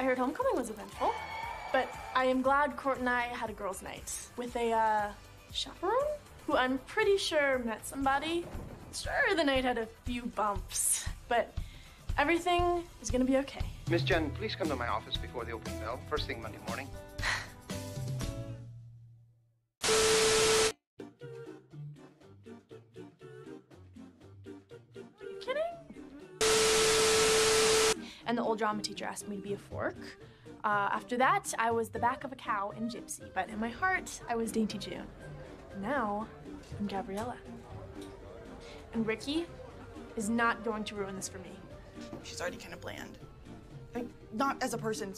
I heard homecoming was eventful, but I am glad Court and I had a girls' night with a uh, chaperone who I'm pretty sure met somebody. Sure, the night had a few bumps, but everything is gonna be okay. Miss Jenn, please come to my office before the opening bell, first thing Monday morning. And the old drama teacher asked me to be a fork. Uh, after that, I was the back of a cow in Gypsy, but in my heart, I was Dainty June. Now, I'm Gabriella. And Ricky is not going to ruin this for me. She's already kind of bland. Like, not as a person.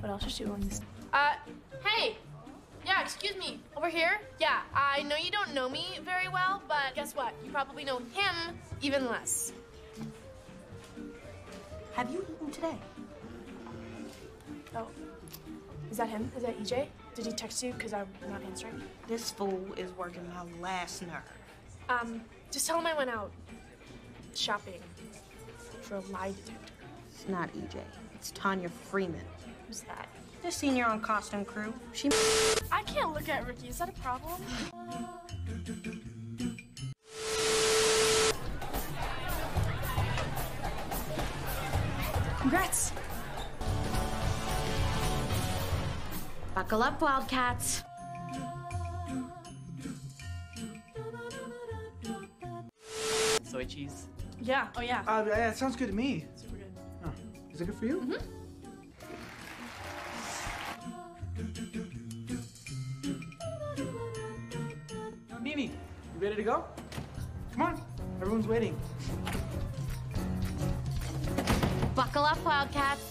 What else is she doing this? Uh! Yeah, excuse me. Over here? Yeah, I know you don't know me very well, but guess what? You probably know him even less. Have you eaten today? Oh. Is that him? Is that EJ? Did he text you? Because I'm not answering. This fool is working my last nerve. Um, just tell him I went out shopping for a lie detector. It's not EJ. It's Tanya Freeman, Who's that? the senior on costume crew. She I can't look at Ricky. Is that a problem? Congrats. Buckle up, Wildcats. Soy cheese. Yeah. Oh yeah. Uh, yeah, it sounds good to me. Is it good for you? Mm-hmm. Nini, you ready to go? Come on, everyone's waiting. Buckle up, Wildcats.